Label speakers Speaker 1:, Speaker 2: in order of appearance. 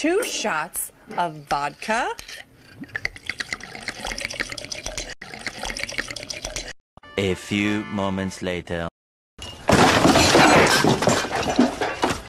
Speaker 1: two shots of vodka.
Speaker 2: A few moments later.